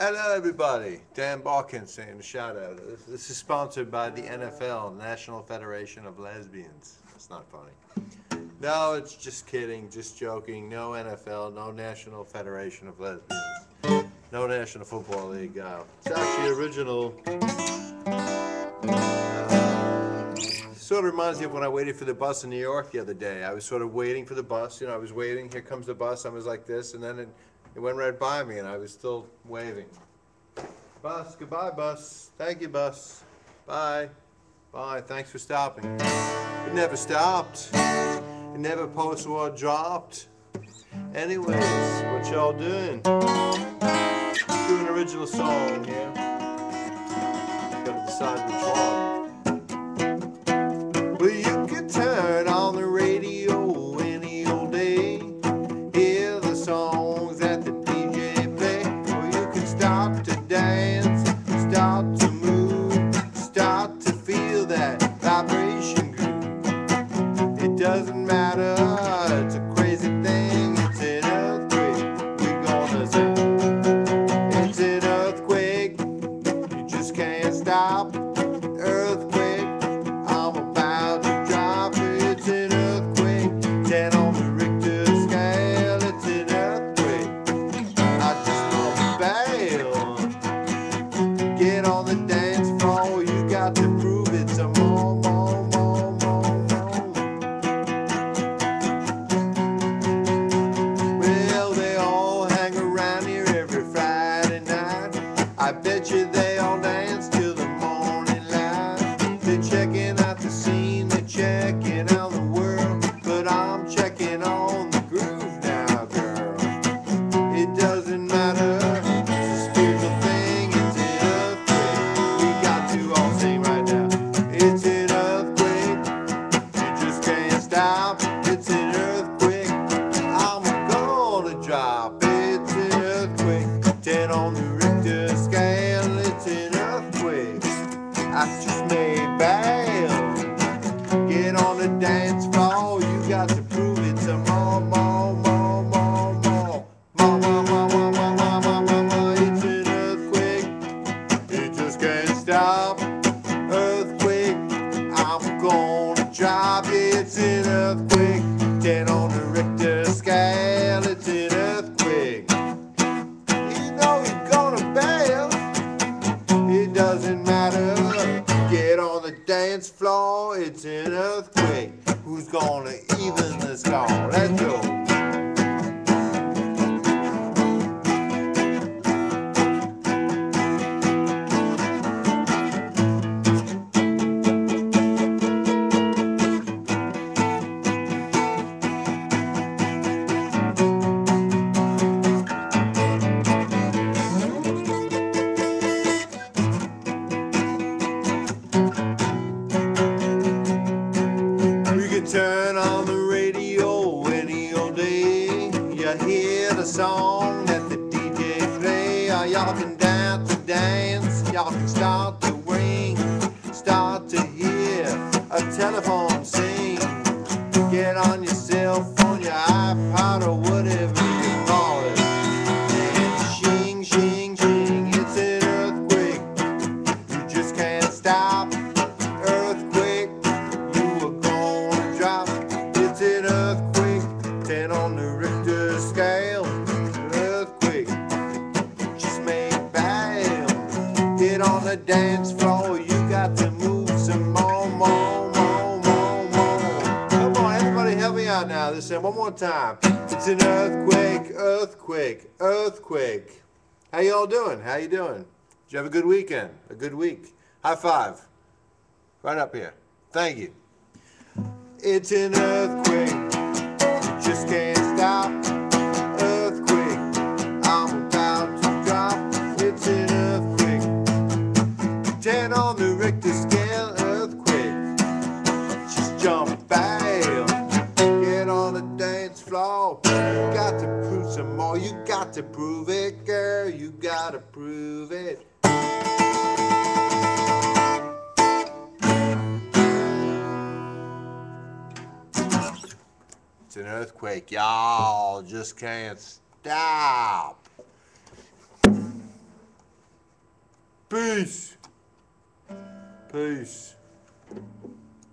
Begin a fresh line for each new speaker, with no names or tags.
Hello, everybody. Dan Barcan saying a shout out. This, this is sponsored by the NFL, National Federation of Lesbians. That's not funny. No, it's just kidding, just joking. No NFL, no National Federation of Lesbians, no National Football League. Uh, it's actually original. Uh, sort of reminds me of when I waited for the bus in New York the other day. I was sort of waiting for the bus. You know, I was waiting. Here comes the bus. I was like this, and then it, it went right by me, and I was still waving. Bus, goodbye, bus. Thank you, bus. Bye. Bye. Thanks for stopping. It never stopped. It never post-war dropped. Anyways, what y'all doing? Do an original song here. Gotta decide which one. Well, you could turn on the radio any old day. Hear the songs doesn't matter, I bet you they all dance till the morning light. They're checking out the scene, they're checking out the world. But I'm checking on the groove now, girl. It doesn't matter, it's a spiritual thing, it's an earthquake. We got to all sing right now. It's an earthquake, you just can't stop. It's an earthquake. I'm gonna drop. It's an earthquake. Ten on It's an earthquake. On the Richter scale. It's an earthquake. You know you're gonna bail. It doesn't matter. Get on the dance floor. It's an earthquake. Who's gonna even the score? Let's go. Turn on the radio any old day. You hear the song that the DJ play. Uh, Y'all can dance dance. Y'all can start to ring. Start to hear a telephone sing. Get on your cell phone, your iPod, or whatever dance floor. You got to move some more, more, more, more, more. Come on, everybody, help me out now. Listen, one more time. It's an earthquake, earthquake, earthquake. How y'all doing? How you doing? Did you have a good weekend? A good week? High five. Right up here. Thank you. It's an earthquake. Just can't stop. To prove it, girl. You gotta prove it. It's an earthquake. Y'all just can't stop. Peace. Peace.